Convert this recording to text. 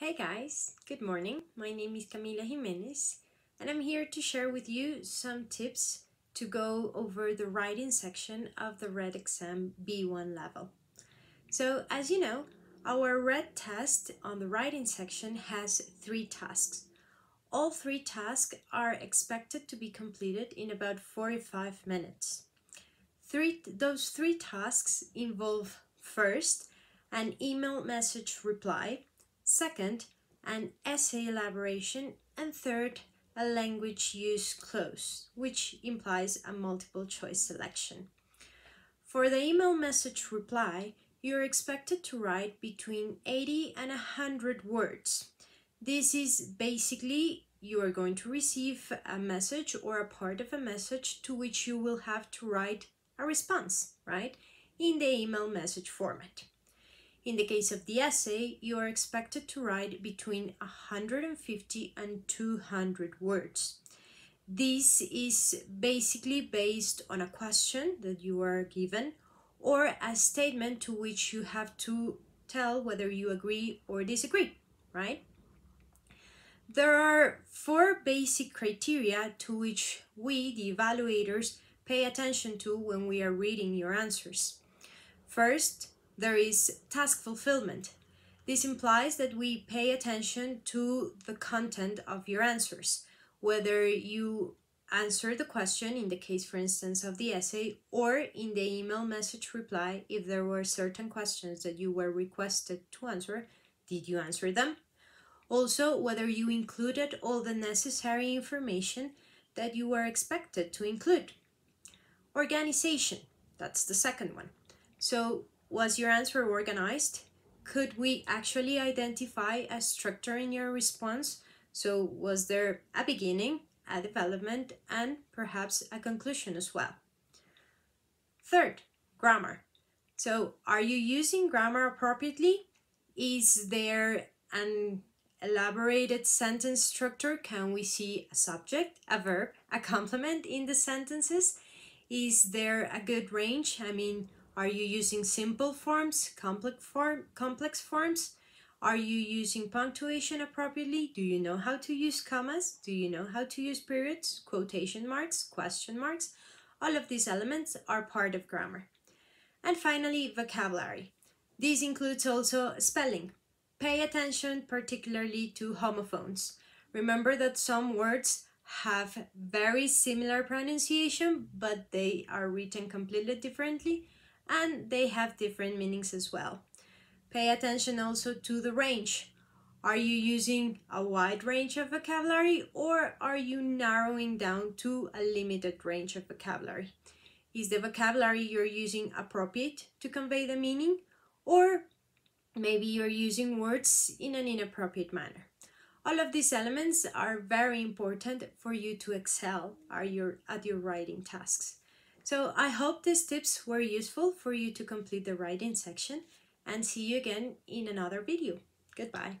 Hey guys, good morning. My name is Camila Jimenez and I'm here to share with you some tips to go over the writing section of the RET exam B1 level. So as you know, our RET test on the writing section has three tasks. All three tasks are expected to be completed in about 45 minutes. Three, those three tasks involve first, an email message reply Second, an essay elaboration. And third, a language use clause, which implies a multiple choice selection. For the email message reply, you're expected to write between 80 and 100 words. This is basically you are going to receive a message or a part of a message to which you will have to write a response, right, in the email message format. In the case of the essay, you are expected to write between 150 and 200 words. This is basically based on a question that you are given or a statement to which you have to tell whether you agree or disagree, right? There are four basic criteria to which we, the evaluators, pay attention to when we are reading your answers. First, there is task fulfillment. This implies that we pay attention to the content of your answers, whether you answer the question in the case, for instance, of the essay or in the email message reply if there were certain questions that you were requested to answer, did you answer them? Also, whether you included all the necessary information that you were expected to include. Organization, that's the second one. So was your answer organized? Could we actually identify a structure in your response? So was there a beginning, a development, and perhaps a conclusion as well? Third, grammar. So are you using grammar appropriately? Is there an elaborated sentence structure? Can we see a subject, a verb, a complement in the sentences? Is there a good range? I mean, are you using simple forms, complex, form, complex forms? Are you using punctuation appropriately? Do you know how to use commas? Do you know how to use periods, quotation marks, question marks? All of these elements are part of grammar. And finally, vocabulary. This includes also spelling. Pay attention particularly to homophones. Remember that some words have very similar pronunciation, but they are written completely differently and they have different meanings as well. Pay attention also to the range. Are you using a wide range of vocabulary or are you narrowing down to a limited range of vocabulary? Is the vocabulary you're using appropriate to convey the meaning or maybe you're using words in an inappropriate manner? All of these elements are very important for you to excel at your, writing tasks. So I hope these tips were useful for you to complete the writing section and see you again in another video. Goodbye.